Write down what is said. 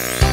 Yeah.